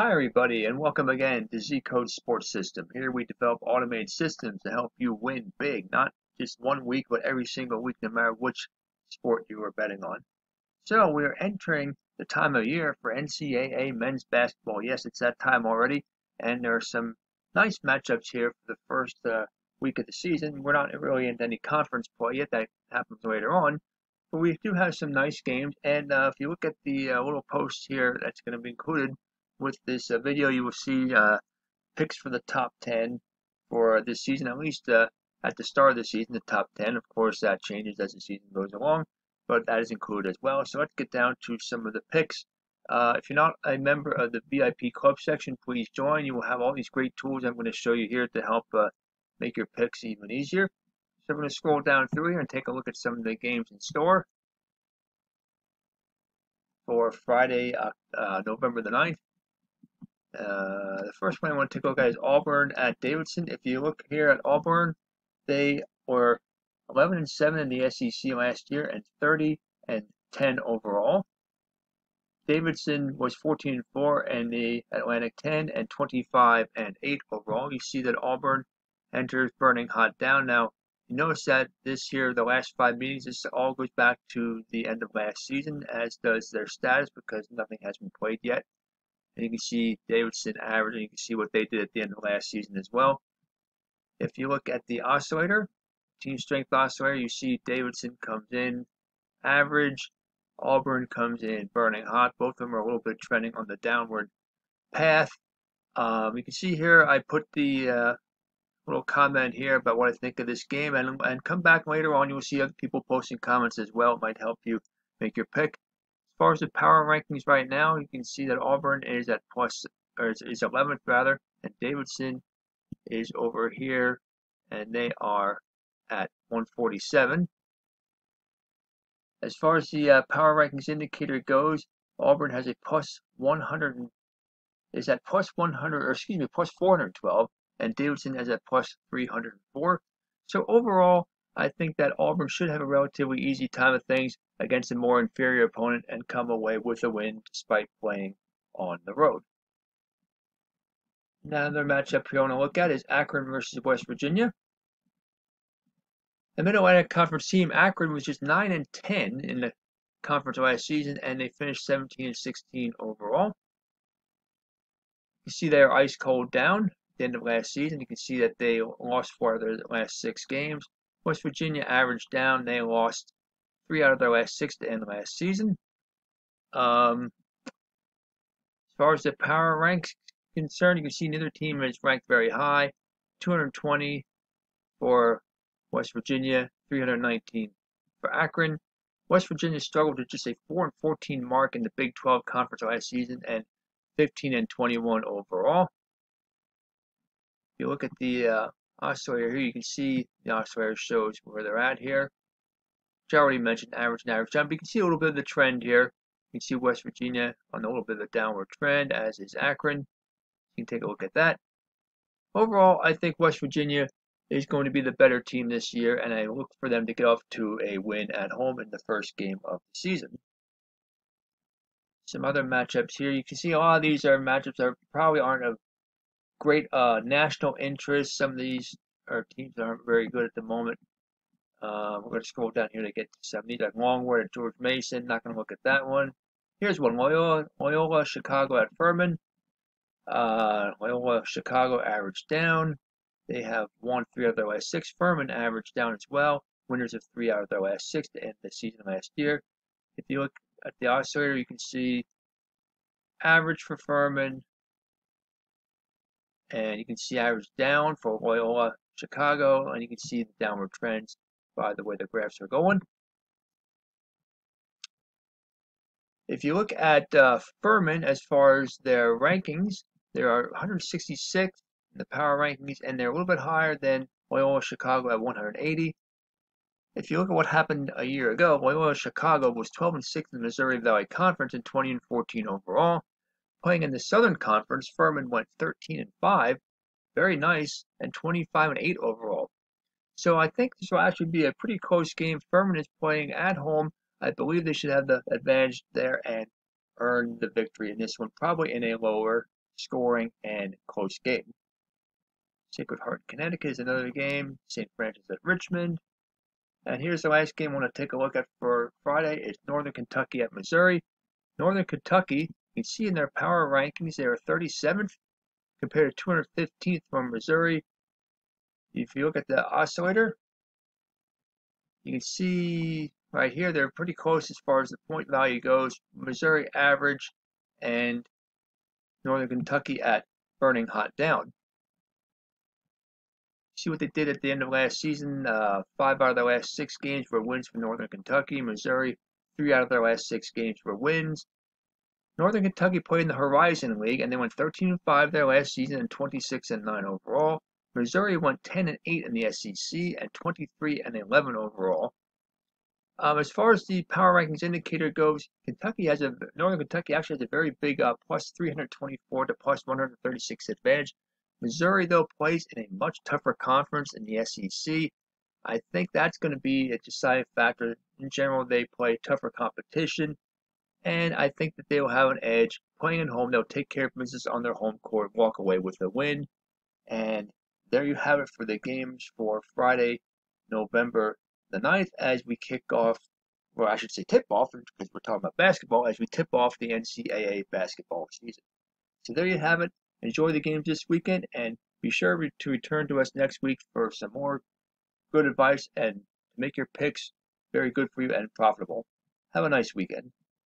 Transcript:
Hi everybody and welcome again to Z Code Sports System. Here we develop automated systems to help you win big, not just one week, but every single week, no matter which sport you are betting on. So we are entering the time of year for NCAA men's basketball. Yes, it's that time already, and there are some nice matchups here for the first uh, week of the season. We're not really into any conference play yet. That happens later on. But we do have some nice games, and uh, if you look at the uh, little post here that's going to be included, with this uh, video, you will see uh, picks for the top 10 for this season, at least uh, at the start of the season, the top 10. Of course, that changes as the season goes along, but that is included as well. So let's get down to some of the picks. Uh, if you're not a member of the VIP club section, please join. You will have all these great tools I'm going to show you here to help uh, make your picks even easier. So I'm going to scroll down through here and take a look at some of the games in store for Friday, uh, uh November the 9th. Uh, the first one I want to take is Auburn at Davidson. If you look here at Auburn, they were 11 and 7 in the SEC last year and 30 and 10 overall. Davidson was 14 and 4 and the Atlantic 10 and 25 and 8 overall. You see that Auburn enters burning hot down. Now, you notice that this year, the last five meetings, this all goes back to the end of last season, as does their status because nothing has been played yet. And you can see Davidson average, and you can see what they did at the end of last season as well. If you look at the oscillator, team strength oscillator, you see Davidson comes in average, Auburn comes in burning hot. Both of them are a little bit trending on the downward path. Um, you can see here I put the uh, little comment here about what I think of this game, and, and come back later on. You'll see other people posting comments as well. It might help you make your pick far as the power rankings right now, you can see that Auburn is at plus, or is, is 11th rather, and Davidson is over here, and they are at 147. As far as the uh, power rankings indicator goes, Auburn has a plus 100, is at plus 100, or excuse me, plus 412, and Davidson is at plus 304. So overall, I think that Auburn should have a relatively easy time of things against a more inferior opponent and come away with a win despite playing on the road. Now, another matchup you want to look at is Akron versus West Virginia. The Mid-Atlantic Conference team, Akron, was just 9 and 10 in the conference last season, and they finished 17 and 16 overall. You see they're ice cold down at the end of last season. You can see that they lost four of their last six games. West Virginia averaged down. They lost three out of their last six to end last season. Um, as far as the power ranks concerned, you can see neither team is ranked very high. 220 for West Virginia, 319 for Akron. West Virginia struggled to just a 4 and 14 mark in the Big 12 conference last season and 15 and 21 overall. If you look at the uh, oscillator here, you can see the oscillator shows where they're at here which I already mentioned, average and average jump. You can see a little bit of the trend here. You can see West Virginia on a little bit of a downward trend, as is Akron. You can take a look at that. Overall, I think West Virginia is going to be the better team this year, and I look for them to get off to a win at home in the first game of the season. Some other matchups here. You can see a lot of these are matchups that probably aren't of great uh, national interest. Some of these are teams aren't very good at the moment. Uh, we're going to scroll down here to get to 70. Like Longwood at George Mason. Not going to look at that one. Here's one. Loyola, Loyola Chicago at Furman. Uh, Loyola Chicago average down. They have won three out of their last six. Furman average down as well. Winners of three out of their last six to end the season last year. If you look at the oscillator, you can see average for Furman. And you can see average down for Loyola Chicago. And you can see the downward trends by the way the graphs are going. If you look at uh, Furman as far as their rankings, there are 166 in the power rankings, and they're a little bit higher than Loyola Chicago at 180. If you look at what happened a year ago, Loyola Chicago was 12 and 6 in the Missouri Valley Conference and 20 and 14 overall. Playing in the Southern Conference, Furman went 13 and 5, very nice, and 25 and 8 overall. So I think this will actually be a pretty close game. Furman is playing at home. I believe they should have the advantage there and earn the victory in this one, probably in a lower scoring, and close game. Sacred Heart, Connecticut is another game. St. Francis at Richmond. And here's the last game I want to take a look at for Friday. It's Northern Kentucky at Missouri. Northern Kentucky, can see in their power rankings, they are 37th compared to 215th from Missouri. If you look at the oscillator, you can see right here they're pretty close as far as the point value goes. Missouri average and Northern Kentucky at burning hot down. See what they did at the end of last season. Uh, five out of their last six games were wins for Northern Kentucky. Missouri, three out of their last six games were wins. Northern Kentucky played in the Horizon League and they went 13 and 5 their last season and 26 and 9 overall. Missouri went 10 and 8 in the SEC and 23 and 11 overall. Um, as far as the power rankings indicator goes, Kentucky has a Northern Kentucky actually has a very big uh, plus 324 to plus 136 advantage. Missouri though plays in a much tougher conference in the SEC. I think that's going to be a deciding factor. In general, they play tougher competition, and I think that they will have an edge playing at home. They'll take care of business on their home court, walk away with a win, and there you have it for the games for Friday, November the 9th, as we kick off, or I should say tip off, because we're talking about basketball, as we tip off the NCAA basketball season. So there you have it. Enjoy the games this weekend, and be sure to return to us next week for some more good advice and make your picks very good for you and profitable. Have a nice weekend.